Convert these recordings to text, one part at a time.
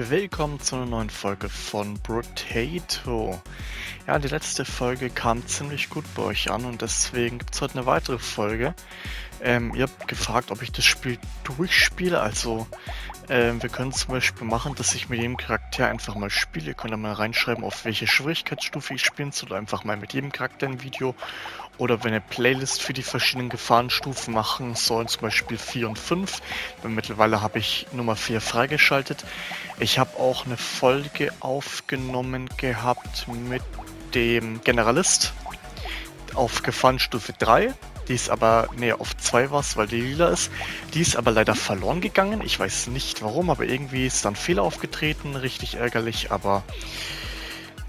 Willkommen zu einer neuen Folge von Brotato. Ja, die letzte Folge kam ziemlich gut bei euch an und deswegen gibt es heute eine weitere Folge. Ähm, ihr habt gefragt, ob ich das Spiel durchspiele, also ähm, wir können zum Beispiel machen, dass ich mit jedem Charakter einfach mal spiele. Ihr könnt da mal reinschreiben, auf welche Schwierigkeitsstufe ich spielen soll, einfach mal mit jedem Charakter ein Video. Oder wenn eine Playlist für die verschiedenen Gefahrenstufen machen soll, zum Beispiel 4 und 5. Weil mittlerweile habe ich Nummer 4 freigeschaltet. Ich habe auch eine Folge aufgenommen gehabt mit dem Generalist auf Gefahrenstufe 3. Die ist aber, nee, auf 2 war weil die lila ist. Die ist aber leider verloren gegangen. Ich weiß nicht warum, aber irgendwie ist dann Fehler aufgetreten. Richtig ärgerlich, aber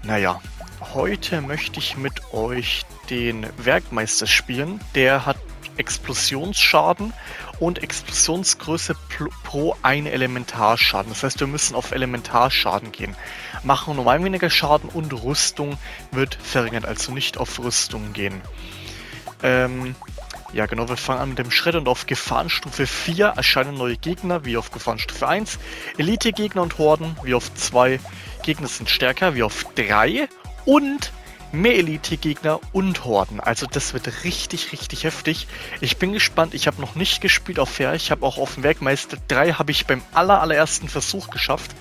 naja. Heute möchte ich mit euch den Werkmeister spielen. Der hat Explosionsschaden und Explosionsgröße pro ein Elementarschaden. Das heißt, wir müssen auf Elementarschaden gehen. Machen normal weniger Schaden und Rüstung wird verringert, also nicht auf Rüstung gehen. Ähm, ja genau, wir fangen an mit dem Schritt und auf Gefahrenstufe 4 erscheinen neue Gegner, wie auf Gefahrenstufe 1. Elite-Gegner und Horden, wie auf 2. Gegner sind stärker, wie auf 3. Und mehr Elite-Gegner und Horden. Also das wird richtig, richtig heftig. Ich bin gespannt. Ich habe noch nicht gespielt auf Fair. Ich habe auch auf dem Werkmeister 3 habe ich beim aller, allerersten Versuch geschafft.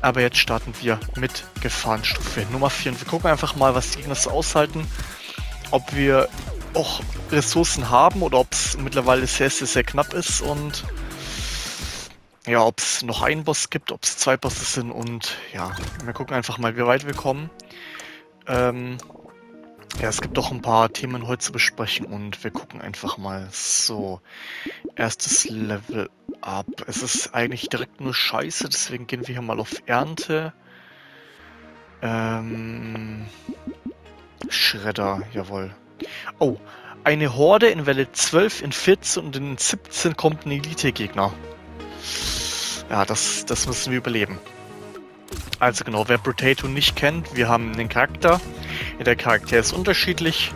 Aber jetzt starten wir mit Gefahrenstufe Nummer 4. Und wir gucken einfach mal, was die Gegner so aushalten. Ob wir auch Ressourcen haben oder ob es mittlerweile sehr, sehr, sehr knapp ist und ja, ob es noch einen Boss gibt, ob es zwei Bosse sind und ja, wir gucken einfach mal, wie weit wir kommen. Ähm, ja, es gibt doch ein paar Themen heute zu besprechen und wir gucken einfach mal. So, erstes Level up. Es ist eigentlich direkt nur Scheiße, deswegen gehen wir hier mal auf Ernte. Ähm, Schredder, jawohl. Oh, eine Horde in Welle 12, in 14 und in 17 kommt ein Elite-Gegner. Ja, das, das müssen wir überleben. Also genau, wer Potato nicht kennt, wir haben einen Charakter. Der Charakter ist unterschiedlich.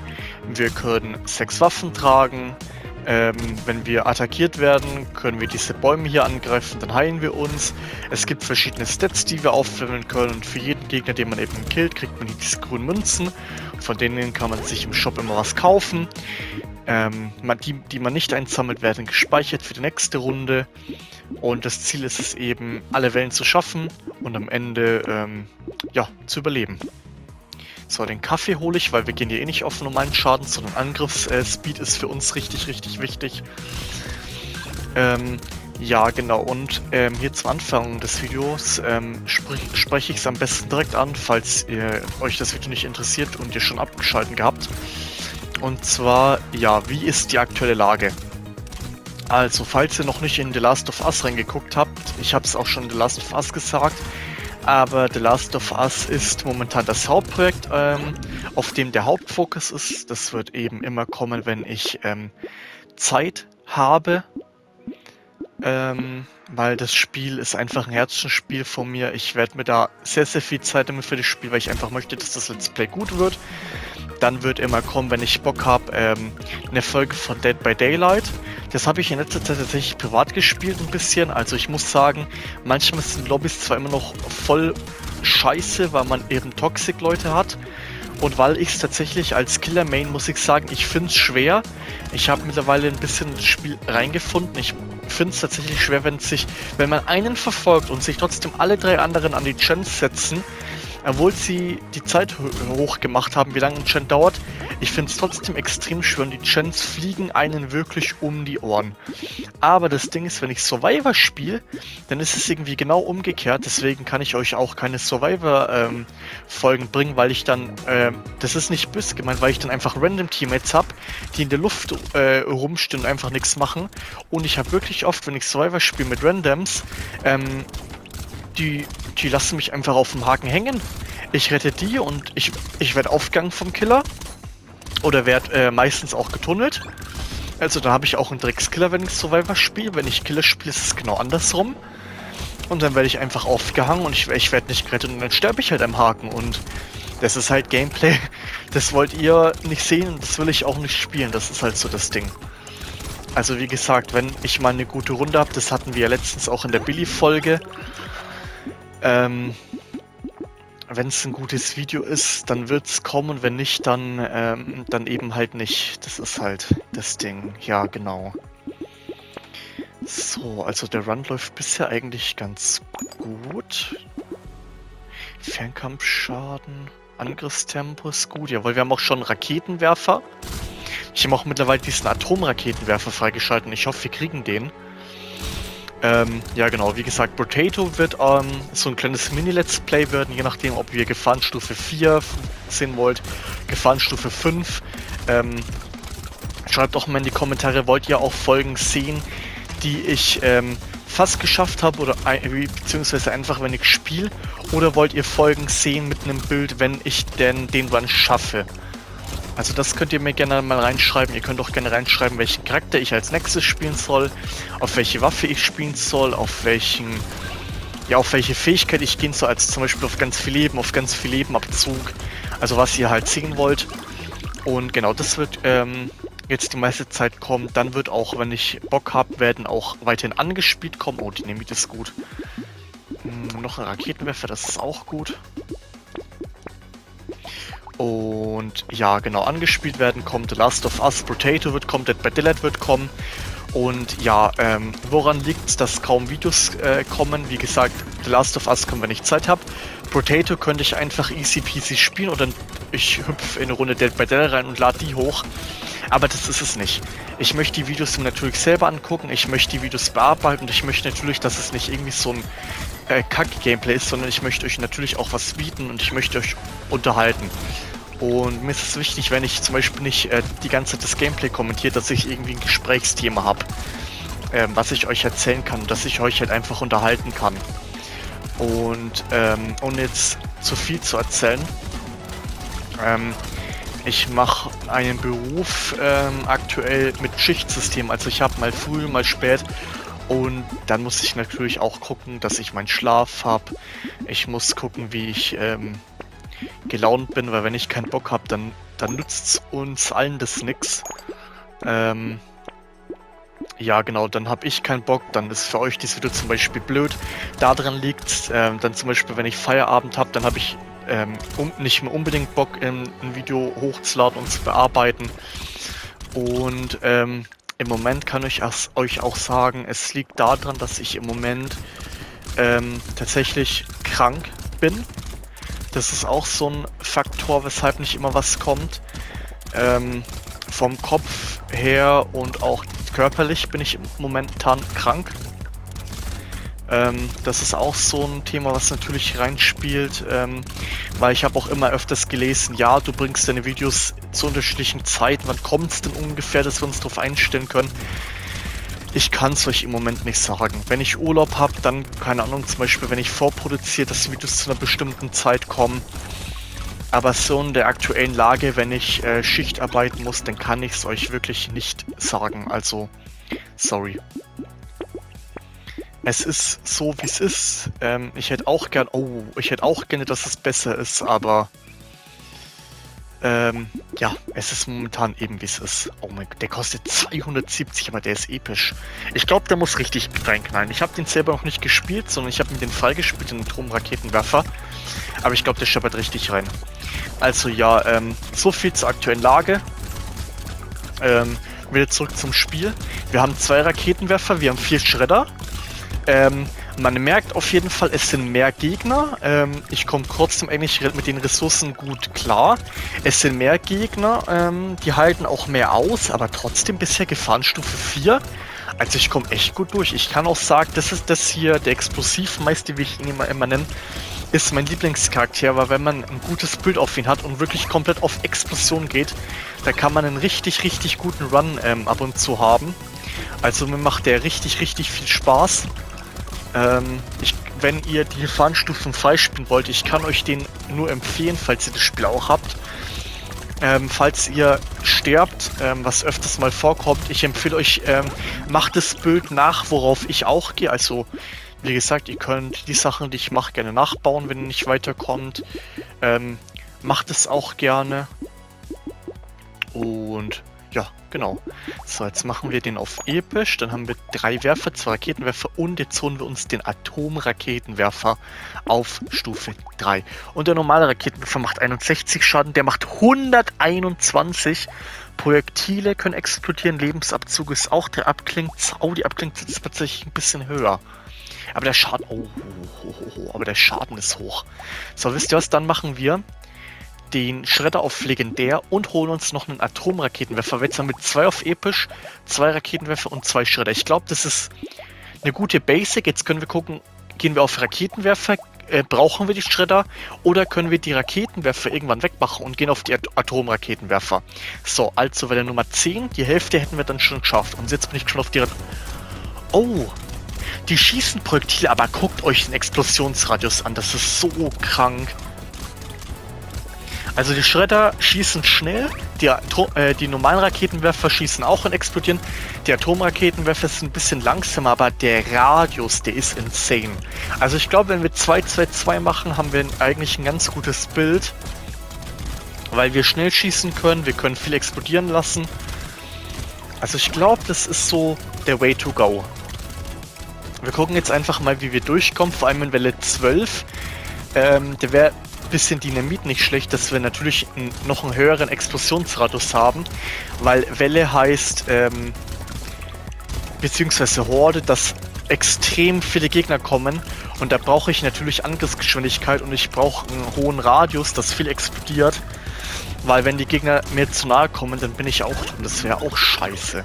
Wir können sechs Waffen tragen. Ähm, wenn wir attackiert werden, können wir diese Bäume hier angreifen, dann heilen wir uns. Es gibt verschiedene Stats, die wir aufleveln können. Und für jeden Gegner, den man eben killt, kriegt man diese grünen Münzen. Von denen kann man sich im Shop immer was kaufen. Ähm, die, die man nicht einsammelt, werden gespeichert für die nächste Runde. Und das Ziel ist es eben, alle Wellen zu schaffen und am Ende ähm, ja, zu überleben. So, den Kaffee hole ich, weil wir gehen hier eh nicht auf normalen Schaden, sondern Angriffsspeed ist für uns richtig, richtig wichtig. Ähm, ja, genau. Und ähm, hier zum Anfang des Videos ähm, sprich, spreche ich es am besten direkt an, falls ihr, euch das Video nicht interessiert und ihr schon abgeschaltet gehabt. Und zwar, ja, wie ist die aktuelle Lage? Also, falls ihr noch nicht in The Last of Us reingeguckt habt, ich habe es auch schon in The Last of Us gesagt, aber The Last of Us ist momentan das Hauptprojekt, ähm, auf dem der Hauptfokus ist. Das wird eben immer kommen, wenn ich ähm, Zeit habe, ähm, weil das Spiel ist einfach ein Herzensspiel von mir. Ich werde mir da sehr, sehr viel Zeit damit für das Spiel, weil ich einfach möchte, dass das Let's Play gut wird. Dann wird immer kommen, wenn ich Bock habe, ähm, eine Folge von Dead by Daylight. Das habe ich in letzter Zeit tatsächlich privat gespielt ein bisschen. Also ich muss sagen, manchmal sind Lobbys zwar immer noch voll scheiße, weil man eben Toxic-Leute hat. Und weil ich es tatsächlich als Killer-Main, muss ich sagen, ich finde es schwer. Ich habe mittlerweile ein bisschen ins Spiel reingefunden. Ich finde es tatsächlich schwer, wenn sich, wenn man einen verfolgt und sich trotzdem alle drei anderen an die Chance setzen, obwohl sie die Zeit hoch gemacht haben, wie lange ein Chen dauert, ich finde es trotzdem extrem schwer und die Chens fliegen einen wirklich um die Ohren. Aber das Ding ist, wenn ich Survivor spiele, dann ist es irgendwie genau umgekehrt. Deswegen kann ich euch auch keine Survivor-Folgen ähm, bringen, weil ich dann, ähm, das ist nicht böse gemeint, weil ich dann einfach random Teammates habe, die in der Luft äh, rumstehen und einfach nichts machen. Und ich habe wirklich oft, wenn ich Survivor spiele mit Randoms, ähm, die, die lassen mich einfach auf dem Haken hängen. Ich rette die und ich, ich werde aufgegangen vom Killer. Oder werde äh, meistens auch getunnelt. Also da habe ich auch einen Dreckskiller, wenn ich Survivor spiele. Wenn ich Killer spiele, ist es genau andersrum. Und dann werde ich einfach aufgehangen und ich, ich werde nicht gerettet und dann sterbe ich halt am Haken. Und das ist halt Gameplay. Das wollt ihr nicht sehen und das will ich auch nicht spielen. Das ist halt so das Ding. Also wie gesagt, wenn ich mal eine gute Runde habe, das hatten wir ja letztens auch in der Billy-Folge, Ähm, wenn es ein gutes Video ist, dann wird es kommen. Wenn nicht, dann, ähm, dann eben halt nicht. Das ist halt das Ding. Ja, genau. So, also der Run läuft bisher eigentlich ganz gut. Fernkampfschaden, Angriffstempo ist gut. Jawohl, wir haben auch schon Raketenwerfer. Ich habe auch mittlerweile diesen Atomraketenwerfer freigeschalten. Ich hoffe, wir kriegen den. Ähm, ja genau, wie gesagt, Potato wird ähm, so ein kleines Mini-Let's Play werden, je nachdem, ob ihr Gefahrenstufe 4 sehen wollt, Gefahrenstufe 5. Ähm, schreibt doch mal in die Kommentare, wollt ihr auch Folgen sehen, die ich ähm, fast geschafft habe oder beziehungsweise einfach, wenn ich spiele, oder wollt ihr Folgen sehen mit einem Bild, wenn ich denn den Run schaffe? Also das könnt ihr mir gerne mal reinschreiben. Ihr könnt auch gerne reinschreiben, welchen Charakter ich als nächstes spielen soll, auf welche Waffe ich spielen soll, auf welchen, ja, auf welche Fähigkeit ich gehen soll, als zum Beispiel auf ganz viel Leben, auf ganz viel Lebenabzug. Also was ihr halt sehen wollt. Und genau, das wird ähm, jetzt die meiste Zeit kommen. Dann wird auch, wenn ich Bock habe, werden auch weiterhin angespielt kommen. Oh, die Dynamit ist gut. Hm, noch ein Raketenwerfer, das ist auch gut. Und ja, genau, angespielt werden kommt The Last of Us, Potato wird kommen, Dead by Daylight wird kommen. Und ja, ähm, woran liegt es, dass kaum Videos äh, kommen? Wie gesagt, The Last of Us kommt, wenn ich Zeit habe. Potato könnte ich einfach easy peasy spielen dann ich hüpfe in eine Runde Dead by Daylight rein und lade die hoch. Aber das ist es nicht. Ich möchte die Videos natürlich selber angucken, ich möchte die Videos bearbeiten und ich möchte natürlich, dass es nicht irgendwie so ein äh, Kack-Gameplay ist, sondern ich möchte euch natürlich auch was bieten und ich möchte euch unterhalten. Und mir ist es wichtig, wenn ich zum Beispiel nicht äh, die ganze Zeit das Gameplay kommentiere, dass ich irgendwie ein Gesprächsthema habe, ähm, was ich euch erzählen kann, dass ich euch halt einfach unterhalten kann. Und ähm, ohne jetzt zu viel zu erzählen, ähm, ich mache einen Beruf ähm, aktuell mit Schichtsystem. Also ich habe mal früh, mal spät. Und dann muss ich natürlich auch gucken, dass ich meinen Schlaf habe. Ich muss gucken, wie ich ähm, gelaunt bin, weil wenn ich keinen Bock habe, dann, dann nützt uns allen das nix. Ähm, ja, genau, dann habe ich keinen Bock, dann ist für euch dieses Video zum Beispiel blöd. Daran liegt ähm, dann zum Beispiel, wenn ich Feierabend habe, dann habe ich ähm, um, nicht mehr unbedingt Bock, ähm, ein Video hochzuladen und zu bearbeiten. Und ähm, im Moment kann ich euch auch sagen, es liegt daran, dass ich im Moment ähm, tatsächlich krank bin. Das ist auch so ein Faktor, weshalb nicht immer was kommt. Ähm, vom Kopf her und auch körperlich bin ich momentan krank. Ähm, das ist auch so ein Thema, was natürlich reinspielt, ähm, weil ich habe auch immer öfters gelesen, ja, du bringst deine Videos zu unterschiedlichen Zeiten, wann kommt es denn ungefähr, dass wir uns darauf einstellen können. Ich kann es euch im Moment nicht sagen. Wenn ich Urlaub habe, dann, keine Ahnung, zum Beispiel, wenn ich vorproduziere, dass die Videos zu einer bestimmten Zeit kommen. Aber so in der aktuellen Lage, wenn ich äh, Schicht arbeiten muss, dann kann ich es euch wirklich nicht sagen. Also, sorry. Es ist so, wie es ist. Ähm, ich hätte auch gern, oh, ich hätte auch gerne, dass es besser ist, aber ähm, ja, es ist momentan eben wie es ist. Oh mein Gott, der kostet 270, aber der ist episch. Ich glaube, der muss richtig reinknallen. Ich habe den selber noch nicht gespielt, sondern ich habe mir den Fall gespielt, den Atomraketenwerfer. Aber ich glaube, der scheppert richtig rein. Also ja, ähm, so viel zur aktuellen Lage. Ähm, wieder zurück zum Spiel. Wir haben zwei Raketenwerfer, wir haben vier Schredder. Ähm, man merkt auf jeden Fall, es sind mehr Gegner. Ähm, ich komme trotzdem eigentlich mit den Ressourcen gut klar. Es sind mehr Gegner, ähm, die halten auch mehr aus, aber trotzdem bisher Gefahrenstufe 4. Also ich komme echt gut durch. Ich kann auch sagen, das ist das hier, der Explosivmeister, wie ich ihn immer, immer nenne, ist mein Lieblingscharakter, weil wenn man ein gutes Bild auf ihn hat und wirklich komplett auf Explosion geht, da kann man einen richtig, richtig guten Run ähm, ab und zu haben. Also mir macht der richtig, richtig viel Spaß. Ähm, ich, wenn ihr die Gefahrenstufen freispielen wollt, ich kann euch den nur empfehlen, falls ihr das Spiel auch habt. Ähm, falls ihr sterbt, ähm, was öfters mal vorkommt, ich empfehle euch, ähm, macht das Bild nach, worauf ich auch gehe. Also, wie gesagt, ihr könnt die Sachen, die ich mache, gerne nachbauen, wenn ihr nicht weiterkommt. Ähm, macht es auch gerne. Und Ja, genau. So, jetzt machen wir den auf episch. Dann haben wir drei Werfer, zwei Raketenwerfer und jetzt holen wir uns den Atomraketenwerfer auf Stufe 3. Und der normale Raketenwerfer macht 61 Schaden, der macht 121. Projektile können explodieren, Lebensabzug ist auch der abklingt. Oh, die abklingt ist tatsächlich ein bisschen höher. Aber der Schaden, oh, oh, oh, oh, aber der Schaden ist hoch. So, wisst ihr was, dann machen wir den Schredder auf Legendär und holen uns noch einen Atomraketenwerfer. Jetzt haben wir zwei auf Episch, zwei Raketenwerfer und zwei Schredder. Ich glaube, das ist eine gute Basic. Jetzt können wir gucken, gehen wir auf Raketenwerfer, äh, brauchen wir die Schredder oder können wir die Raketenwerfer irgendwann wegmachen und gehen auf die At Atomraketenwerfer. So, also Welle Nummer 10, die Hälfte hätten wir dann schon geschafft. Und jetzt bin ich schon auf die... Ra oh, die schießen Projektile, aber guckt euch den Explosionsradius an, das ist so krank. Also die Schredder schießen schnell, die, äh, die normalen Raketenwerfer schießen auch und explodieren. Die Atomraketenwerfer sind ein bisschen langsamer, aber der Radius, der ist insane. Also ich glaube, wenn wir 2-2-2 machen, haben wir eigentlich ein ganz gutes Bild. Weil wir schnell schießen können, wir können viel explodieren lassen. Also ich glaube, das ist so der Way to go. Wir gucken jetzt einfach mal, wie wir durchkommen, vor allem in Welle 12. Ähm, der wäre bisschen Dynamit nicht schlecht, dass wir natürlich noch einen höheren Explosionsradius haben, weil Welle heißt, ähm, beziehungsweise Horde, dass extrem viele Gegner kommen und da brauche ich natürlich Angriffsgeschwindigkeit und ich brauche einen hohen Radius, das viel explodiert, weil wenn die Gegner mir zu nahe kommen, dann bin ich auch drin, das wäre auch scheiße.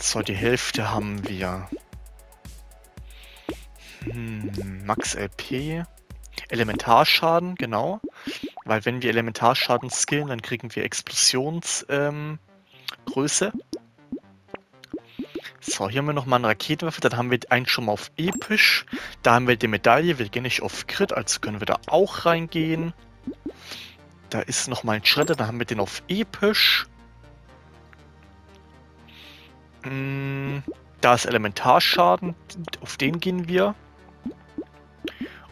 So, die Hälfte haben wir. Hm, Max LP. Elementarschaden, genau. Weil wenn wir Elementarschaden skillen, dann kriegen wir Explosionsgröße. Ähm, so, hier haben wir nochmal einen Raketenwerfer, dann haben wir einen schon mal auf episch. Da haben wir die Medaille, wir gehen nicht auf Crit, also können wir da auch reingehen. Da ist nochmal ein Schredder, da haben wir den auf episch. Hm, da ist Elementarschaden, auf den gehen wir.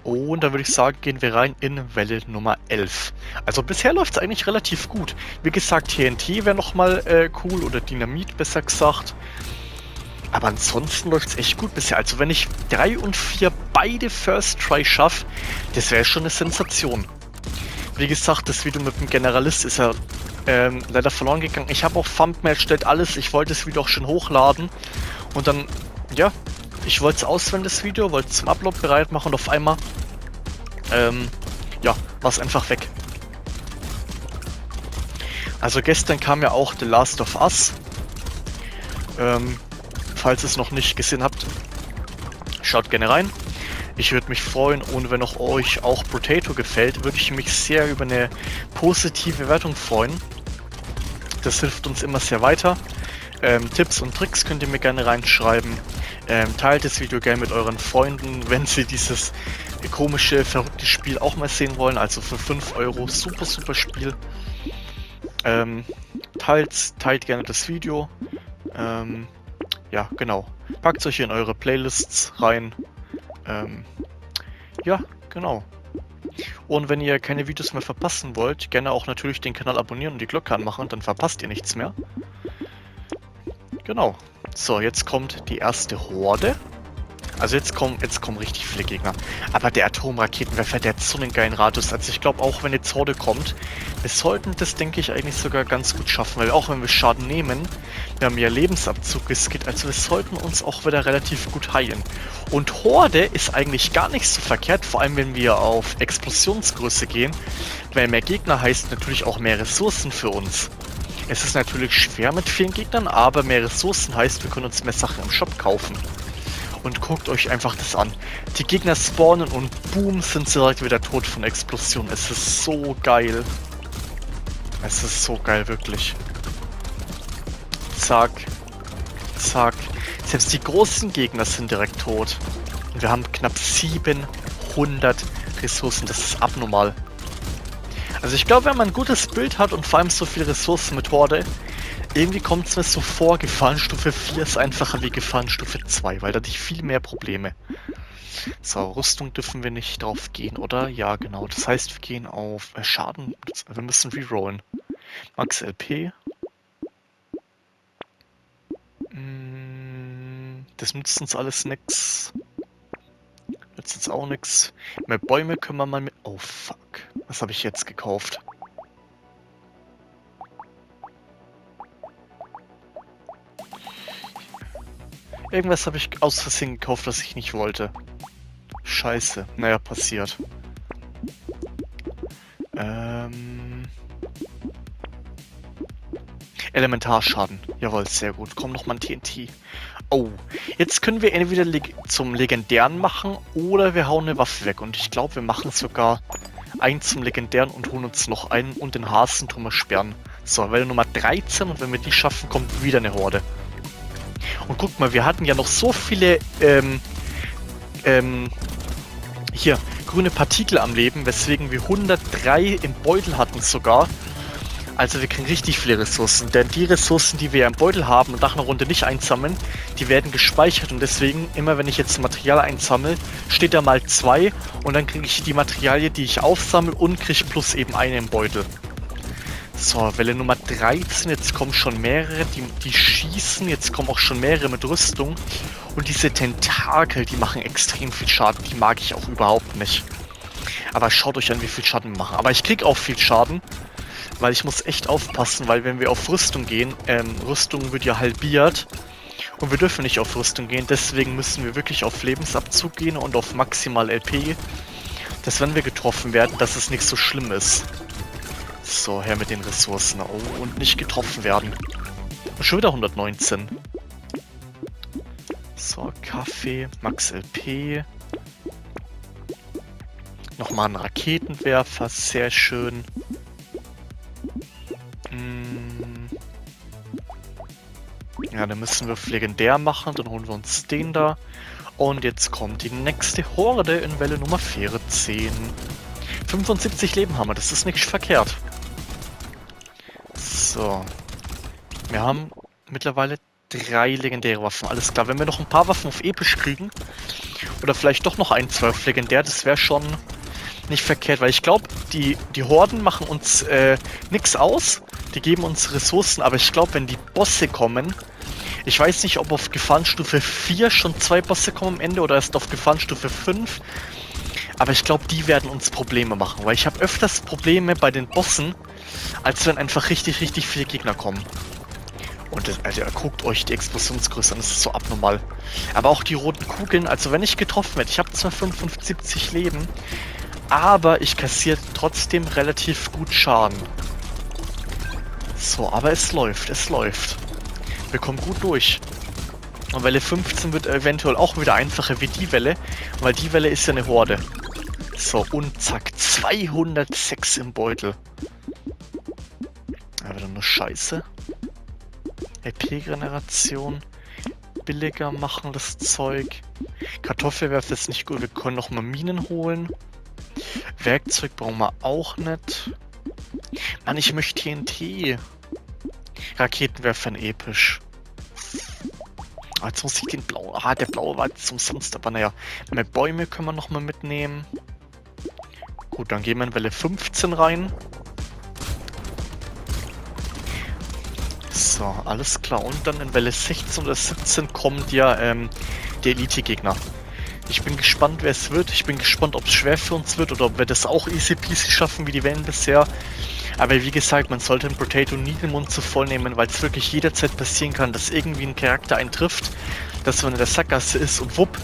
Und dann würde ich sagen, gehen wir rein in Welle Nummer 11. Also bisher läuft es eigentlich relativ gut. Wie gesagt, TNT wäre nochmal äh, cool oder Dynamit besser gesagt. Aber ansonsten läuft es echt gut bisher. Also wenn ich 3 und 4 beide First Try schaffe, das wäre schon eine Sensation. Wie gesagt, das Video mit dem Generalist ist ja ähm, leider verloren gegangen. Ich habe auch Thumbnail erstellt, alles. Ich wollte das Video auch schon hochladen. Und dann, ja, ich wollte es auswählen, das Video, wollte es zum Upload bereit machen und auf einmal, ähm, ja, war es einfach weg. Also gestern kam ja auch The Last of Us. Ähm, falls ihr es noch nicht gesehen habt, schaut gerne rein. Ich würde mich freuen und wenn auch euch auch Potato gefällt, würde ich mich sehr über eine positive Wertung freuen. Das hilft uns immer sehr weiter. Ähm, Tipps und Tricks könnt ihr mir gerne reinschreiben. Ähm, teilt das Video gerne mit euren Freunden, wenn sie dieses komische, verrückte Spiel auch mal sehen wollen. Also für 5 Euro super, super Spiel. Ähm, teilt, teilt gerne das Video. Ähm, ja, genau. Packt euch in eure Playlists rein. Ähm, ja, genau. Und wenn ihr keine Videos mehr verpassen wollt, gerne auch natürlich den Kanal abonnieren und die Glocke anmachen, dann verpasst ihr nichts mehr. Genau. So, jetzt kommt die erste Horde. Also jetzt kommen, jetzt kommen richtig viele Gegner. Aber der Atomraketenwerfer, der hat so einen geilen Radius. Also ich glaube auch, wenn jetzt Horde kommt, wir sollten das, denke ich, eigentlich sogar ganz gut schaffen. Weil auch wenn wir Schaden nehmen, wir haben ja Lebensabzug, es geht, also wir sollten uns auch wieder relativ gut heilen. Und Horde ist eigentlich gar nicht so verkehrt, vor allem wenn wir auf Explosionsgröße gehen. Weil mehr Gegner heißt natürlich auch mehr Ressourcen für uns. Es ist natürlich schwer mit vielen Gegnern, aber mehr Ressourcen heißt, wir können uns mehr Sachen im Shop kaufen. Und guckt euch einfach das an. Die Gegner spawnen und boom, sind sie direkt wieder tot von Explosionen. Es ist so geil. Es ist so geil, wirklich. Zack. Zack. Selbst die großen Gegner sind direkt tot. Und wir haben knapp 700 Ressourcen. Das ist abnormal. Also ich glaube, wenn man ein gutes Bild hat und vor allem so viele Ressourcen mit Horde, irgendwie kommt es mir so vor, Gefahrenstufe 4 ist einfacher wie Gefahrenstufe 2, weil da hatte ich viel mehr Probleme. So, Rüstung dürfen wir nicht drauf gehen, oder? Ja, genau. Das heißt, wir gehen auf äh, Schaden. Wir müssen rerollen. Max LP. Mm, das nützt uns alles nichts. Nützt uns auch nix. Mehr Bäume können wir mal mit... Oh, fuck. Was habe ich jetzt gekauft? Irgendwas habe ich aus Versehen gekauft, was ich nicht wollte. Scheiße. Naja, passiert. Ähm... Elementarschaden. Jawohl, sehr gut. Komm noch mal ein TNT. Oh, jetzt können wir entweder leg zum Legendären machen oder wir hauen eine Waffe weg. Und ich glaube, wir machen sogar einen zum Legendären und holen uns noch einen und den Hasen drüber sperren. So, Welle Nummer 13 und wenn wir die schaffen, kommt wieder eine Horde. Und guck mal, wir hatten ja noch so viele, ähm, ähm, hier, grüne Partikel am Leben, weswegen wir 103 im Beutel hatten sogar. Also wir kriegen richtig viele Ressourcen, denn die Ressourcen, die wir im Beutel haben und nach einer Runde nicht einsammeln, die werden gespeichert und deswegen, immer wenn ich jetzt Material einsammle, steht da mal zwei und dann kriege ich die Materialien, die ich aufsammle und kriege plus eben eine im Beutel. So, Welle Nummer 13, jetzt kommen schon mehrere, die, die schießen, jetzt kommen auch schon mehrere mit Rüstung. Und diese Tentakel, die machen extrem viel Schaden, die mag ich auch überhaupt nicht. Aber schaut euch an, wie viel Schaden wir machen. Aber ich krieg auch viel Schaden, weil ich muss echt aufpassen, weil wenn wir auf Rüstung gehen, ähm, Rüstung wird ja halbiert. Und wir dürfen nicht auf Rüstung gehen, deswegen müssen wir wirklich auf Lebensabzug gehen und auf maximal LP. Dass wenn wir getroffen werden, dass es nicht so schlimm ist. So, her mit den Ressourcen. Oh, und nicht getroffen werden. Schon wieder 119. So, Kaffee, Max LP. Nochmal ein Raketenwerfer, sehr schön. Ja, dann müssen wir legendär machen, dann holen wir uns den da. Und jetzt kommt die nächste Horde in Welle Nummer 14. 75 Leben haben wir, das ist nicht verkehrt. So. Wir haben mittlerweile drei legendäre Waffen. Alles klar, wenn wir noch ein paar Waffen auf episch kriegen, oder vielleicht doch noch ein, zwei auf legendär, das wäre schon nicht verkehrt, weil ich glaube, die, die Horden machen uns äh, nichts aus, die geben uns Ressourcen, aber ich glaube, wenn die Bosse kommen, ich weiß nicht, ob auf Gefahrenstufe 4 schon zwei Bosse kommen am Ende oder erst auf Gefahrenstufe 5, aber ich glaube, die werden uns Probleme machen, weil ich habe öfters Probleme bei den Bossen, als wenn einfach richtig, richtig viele Gegner kommen. Und also guckt euch die Explosionsgröße an, das ist so abnormal. Aber auch die roten Kugeln, also wenn ich getroffen werde, ich habe zwar 75 Leben, aber ich kassiere trotzdem relativ gut Schaden. So, aber es läuft, es läuft. Wir kommen gut durch. Und Welle 15 wird eventuell auch wieder einfacher wie die Welle, weil die Welle ist ja eine Horde. So, und zack, 206 im Beutel. Aber dann nur Scheiße. EP-Generation. Billiger machen das Zeug. Kartoffelwerfer ist nicht gut. Wir können noch mal Minen holen. Werkzeug brauchen wir auch nicht. Mann, ich möchte TNT. Raketenwerfer episch. Ah, jetzt muss ich den blauen. Ah, der blaue war jetzt umsonst, aber naja. Mehr Bäume können wir noch mal mitnehmen. Gut, dann gehen wir in Welle 15 rein. So, alles klar. Und dann in Welle 16 oder 17 kommt ja ähm, der Elite-Gegner. Ich bin gespannt, wer es wird. Ich bin gespannt, ob es schwer für uns wird oder ob wir das auch easy peasy schaffen wie die Wellen bisher. Aber wie gesagt, man sollte ein Potato nie den Mund zu voll nehmen, weil es wirklich jederzeit passieren kann, dass irgendwie ein Charakter einen trifft, dass man in der Sackgasse ist und wupp,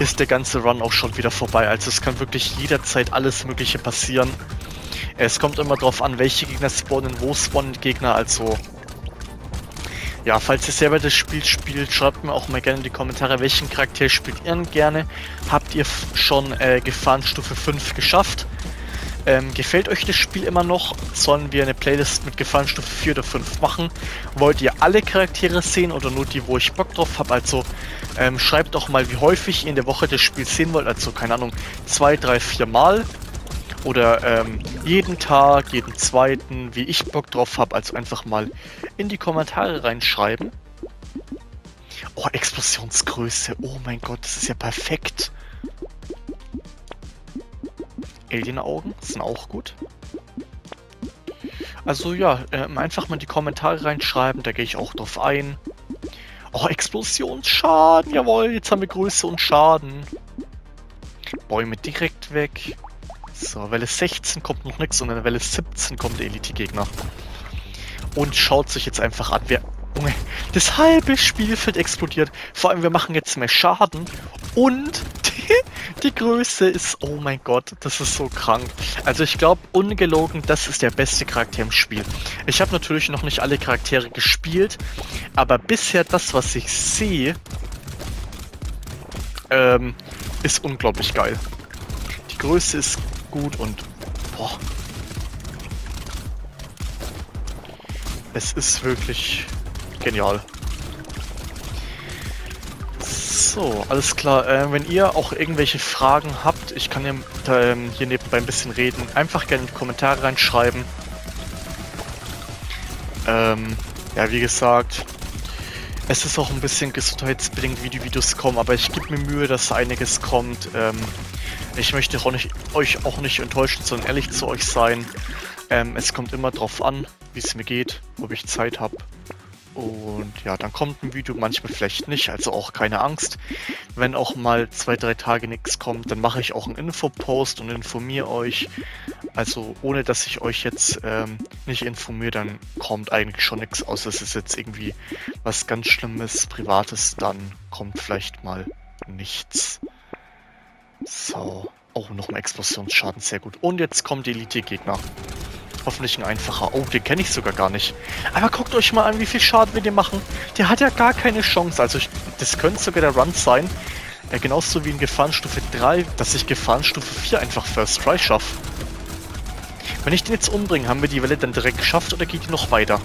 ist der ganze Run auch schon wieder vorbei. Also es kann wirklich jederzeit alles mögliche passieren. Es kommt immer darauf an, welche Gegner spawnen, wo spawnen Gegner, also... Ja, falls ihr selber das Spiel spielt, schreibt mir auch mal gerne in die Kommentare, welchen Charakter spielt ihr gerne. Habt ihr schon äh, Gefahrenstufe 5 geschafft? Ähm, gefällt euch das Spiel immer noch? Sollen wir eine Playlist mit Gefahrenstufe 4 oder 5 machen? Wollt ihr alle Charaktere sehen oder nur die, wo ich Bock drauf habe? Also ähm, schreibt doch mal, wie häufig ihr in der Woche das Spiel sehen wollt. Also keine Ahnung, zwei, drei, vier Mal. Oder ähm, jeden Tag, jeden zweiten, wie ich Bock drauf habe. Also einfach mal in die Kommentare reinschreiben. Oh, Explosionsgröße. Oh mein Gott, das ist ja perfekt. Alien-Augen sind auch gut. Also ja, äh, einfach mal in die Kommentare reinschreiben, da gehe ich auch drauf ein. Oh, Explosionsschaden, jawohl, jetzt haben wir Größe und Schaden. Bäume direkt weg. So, Welle 16 kommt noch nichts und in Welle 17 kommt der Elite-Gegner. Und schaut sich jetzt einfach an, wer... Junge, das halbe Spielfeld explodiert. Vor allem, wir machen jetzt mehr Schaden und die, die Größe ist... Oh mein Gott, das ist so krank. Also ich glaube, ungelogen, das ist der beste Charakter im Spiel. Ich habe natürlich noch nicht alle Charaktere gespielt, aber bisher das, was ich sehe, ähm, ist unglaublich geil. Die Größe ist gut und boah. Es ist wirklich genial. So, alles klar. Äh, wenn ihr auch irgendwelche Fragen habt, ich kann ja, äh, hier nebenbei ein bisschen reden, einfach gerne in die Kommentare reinschreiben. Ähm, ja, wie gesagt, es ist auch ein bisschen gesundheitsbedingt, wie die Videos kommen, aber ich gebe mir Mühe, dass einiges kommt. Ähm, ich möchte auch nicht, euch auch nicht enttäuschen, sondern ehrlich zu euch sein. Ähm, es kommt immer drauf an, wie es mir geht, ob ich Zeit habe. Und ja, dann kommt ein Video, manchmal vielleicht nicht, also auch keine Angst. Wenn auch mal zwei, drei Tage nichts kommt, dann mache ich auch einen Infopost und informiere euch. Also ohne dass ich euch jetzt ähm, nicht informiere, dann kommt eigentlich schon nichts, außer es ist jetzt irgendwie was ganz Schlimmes, Privates, dann kommt vielleicht mal nichts. So. Oh, noch ein Explosionsschaden, sehr gut. Und jetzt kommt die Elite-Gegner. Hoffentlich ein einfacher. Oh, den kenne ich sogar gar nicht. Aber guckt euch mal an, wie viel Schaden wir dem machen. Der hat ja gar keine Chance. Also, ich, das könnte sogar der Run sein. Äh, genauso wie in Gefahrenstufe 3, dass ich Gefahrenstufe 4 einfach First Try schaffe. Wenn ich den jetzt umbringe, haben wir die Welle dann direkt geschafft oder geht die noch weiter?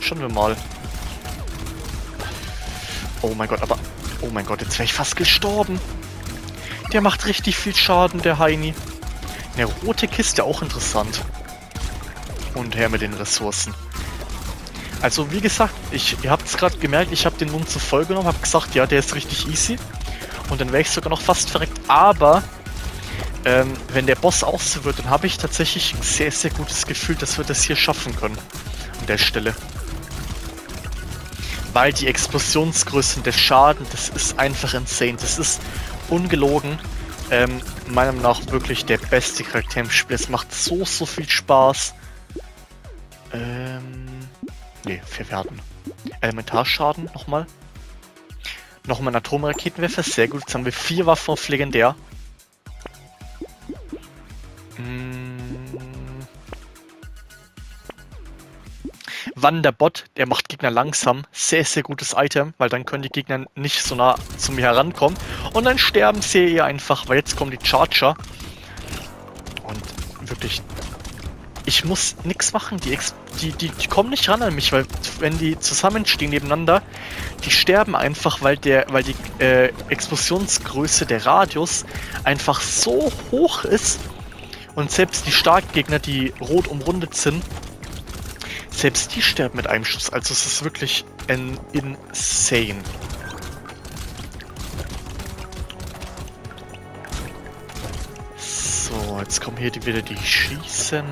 Schauen wir mal. Oh mein Gott, aber... Oh mein Gott, jetzt wäre ich fast gestorben. Der macht richtig viel Schaden, der Heini. Eine rote Kiste, auch interessant. Und her mit den Ressourcen. Also wie gesagt, ich, ihr habt es gerade gemerkt, ich habe den Mund zu voll genommen, habe gesagt, ja, der ist richtig easy. Und dann wäre ich sogar noch fast verreckt. Aber ähm, wenn der Boss auch so wird, dann habe ich tatsächlich ein sehr, sehr gutes Gefühl, dass wir das hier schaffen können. An der Stelle. Weil die Explosionsgrößen, der Schaden, das ist einfach insane. Das ist ungelogen ähm, meiner Meinung nach wirklich der beste Charakter im Spiel. Es macht so, so viel Spaß. Ähm. Ne, verwerten. Elementarschaden nochmal. Nochmal ein Atomraketenwerfer, sehr gut. Jetzt haben wir vier Waffen auf legendär. Wanderbot, der macht Gegner langsam. Sehr, sehr gutes Item, weil dann können die Gegner nicht so nah zu mir herankommen. Und dann sterben sie eher einfach, weil jetzt kommen die Charger. Und wirklich, ich muss nichts machen. Die, die, die, die, kommen nicht ran an mich, weil wenn die zusammenstehen nebeneinander, die sterben einfach, weil der, weil die äh, Explosionsgröße der Radius einfach so hoch ist. Und selbst die Starkgegner, die rot umrundet sind, selbst die sterben mit einem Schuss. Also es ist wirklich ein insane. So, jetzt kommen hier die, wieder die Schießen.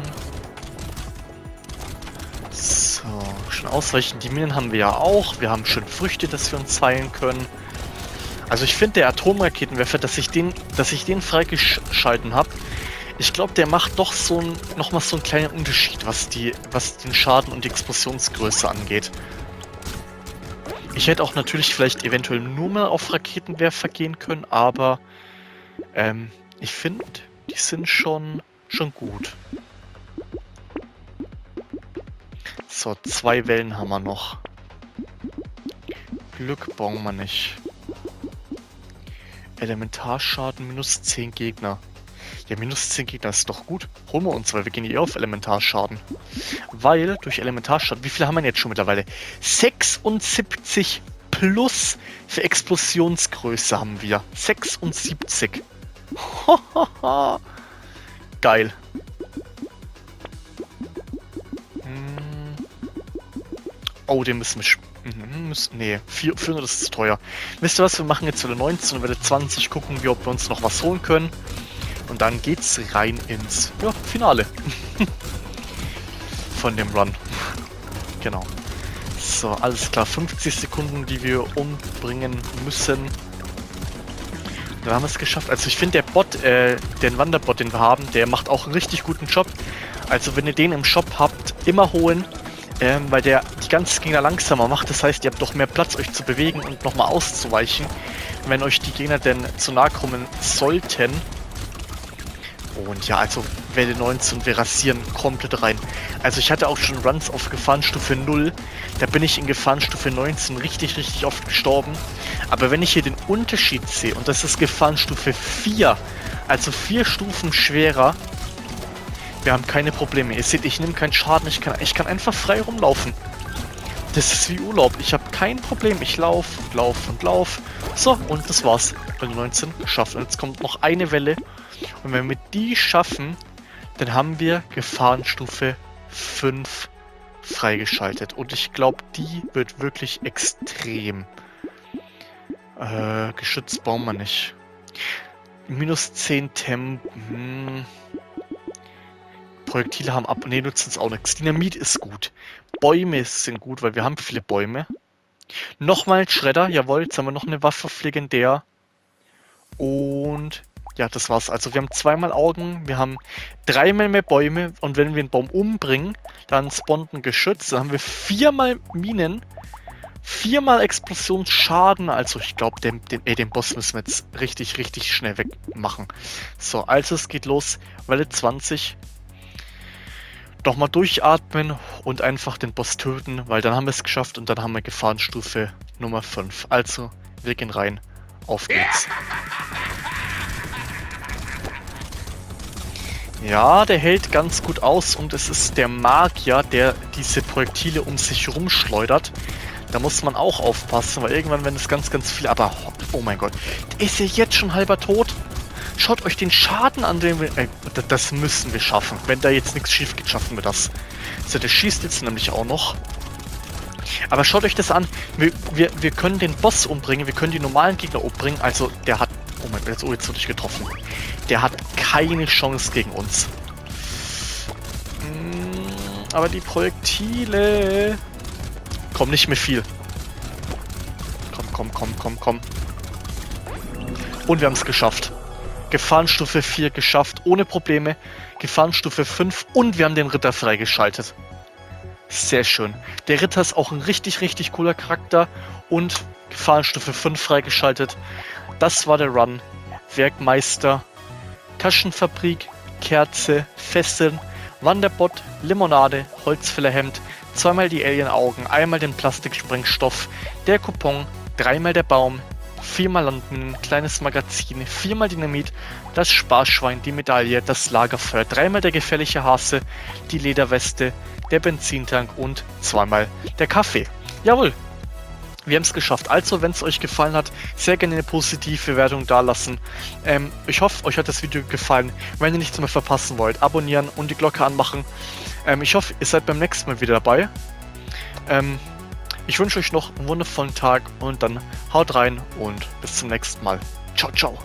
So, schon ausreichend. Die Minen haben wir ja auch. Wir haben schön Früchte, dass wir uns heilen können. Also ich finde der Atomraketenwerfer, dass ich den, dass ich den freigeschalten habe, ich glaube, der macht doch so ein, nochmal so einen kleinen Unterschied, was, die, was den Schaden und die Explosionsgröße angeht. Ich hätte auch natürlich vielleicht eventuell nur mal auf Raketenwerfer gehen können, aber ähm, ich finde, die sind schon, schon gut. So, zwei Wellen haben wir noch. Glück brauchen wir nicht. Elementarschaden minus 10 Gegner. Ja, minus 10 Gegner ist doch gut. Holen wir uns, weil wir gehen hier auf Elementarschaden. Weil durch Elementarschaden, wie viele haben wir jetzt schon mittlerweile? 76 plus für Explosionsgröße haben wir. 76. Geil. Hm. Oh, den müssen wir... Mhm, nee, 400 ist zu teuer. Wisst ihr was, wir machen jetzt Welle 19 und Welle 20, gucken wir, ob wir uns noch was holen können. Und dann geht's rein ins ja, Finale von dem Run. Genau. So, alles klar. 50 Sekunden, die wir umbringen müssen. Dann haben wir es geschafft. Also ich finde, der Bot, äh, den Wanderbot, den wir haben, der macht auch einen richtig guten Job. Also wenn ihr den im Shop habt, immer holen. Ähm, weil der die ganzen Gegner langsamer macht. Das heißt, ihr habt doch mehr Platz, euch zu bewegen und nochmal auszuweichen, wenn euch die Gegner denn zu nahe kommen sollten. Und ja, also Welle 19, wir rasieren komplett rein. Also ich hatte auch schon Runs auf Gefahrenstufe 0. Da bin ich in Gefahrenstufe 19 richtig, richtig oft gestorben. Aber wenn ich hier den Unterschied sehe, und das ist Gefahrenstufe 4, also vier Stufen schwerer, wir haben keine Probleme. Ihr seht, ich nehme keinen Schaden, ich kann, ich kann einfach frei rumlaufen. Das ist wie Urlaub. Ich habe kein Problem. Ich laufe und laufe und laufe. So, und das war's. Welle 19 geschafft. Und jetzt kommt noch eine Welle. Und wenn wir die schaffen, dann haben wir Gefahrenstufe 5 freigeschaltet. Und ich glaube, die wird wirklich extrem. Äh, geschützt bauen wir nicht. Minus 10 Temp. Hm. Projektile haben ab. Ne, nutzen es auch nichts. Dynamit ist gut. Bäume sind gut, weil wir haben viele Bäume. Nochmal ein Schredder, jawohl, jetzt haben wir noch eine Waffe legendär. Und ja, das war's. Also wir haben zweimal Augen, wir haben dreimal mehr Bäume und wenn wir einen Baum umbringen, dann spawnt ein Geschütz. Dann haben wir viermal Minen, viermal Explosionsschaden. Also ich glaube, den, den, den Boss müssen wir jetzt richtig, richtig schnell wegmachen. So, also es geht los. Welle 20. Nochmal durchatmen und einfach den Boss töten, weil dann haben wir es geschafft und dann haben wir Gefahrenstufe Nummer 5. Also, wir gehen rein. Auf geht's. Ja, der hält ganz gut aus und es ist der Magier, der diese Projektile um sich rumschleudert. Da muss man auch aufpassen, weil irgendwann, wenn es ganz, ganz viel... Aber, oh mein Gott, ist er jetzt schon halber tot? Schaut euch den Schaden an, den wir... Äh, das müssen wir schaffen. Wenn da jetzt nichts schief geht, schaffen wir das. So, der schießt jetzt nämlich auch noch. Aber schaut euch das an. Wir, wir, wir können den Boss umbringen, wir können die normalen Gegner umbringen. Also, der hat... Oh mein Gott, oh, jetzt wurde ich getroffen. Der hat keine Chance gegen uns. Hm, aber die Projektile... Komm, nicht mehr viel. Komm, komm, komm, komm, komm. Und wir haben es geschafft. Gefahrenstufe 4 geschafft, ohne Probleme. Gefahrenstufe 5 und wir haben den Ritter freigeschaltet. Sehr schön. Der Ritter ist auch ein richtig, richtig cooler Charakter und Gefahrenstufe 5 freigeschaltet. Das war der Run. Werkmeister, Taschenfabrik, Kerze, Fesseln, Wanderbot, Limonade, Holzfällerhemd, zweimal die Alien-Augen, einmal den Plastiksprengstoff, der Coupon, dreimal der Baum, viermal Landminen, kleines Magazin, viermal Dynamit, das Sparschwein, die Medaille, das Lagerfeuer, dreimal der gefährliche Hase, die Lederweste, der Benzintank und zweimal der Kaffee. Jawohl, wir haben es geschafft. Also, wenn es euch gefallen hat, sehr gerne eine positive Bewertung dalassen. Ähm, ich hoffe, euch hat das Video gefallen. Wenn ihr nichts mehr verpassen wollt, abonnieren und die Glocke anmachen. Ähm, ich hoffe, ihr seid beim nächsten Mal wieder dabei. Ähm, ich wünsche euch noch einen wundervollen Tag und dann haut rein und bis zum nächsten Mal. Ciao, ciao.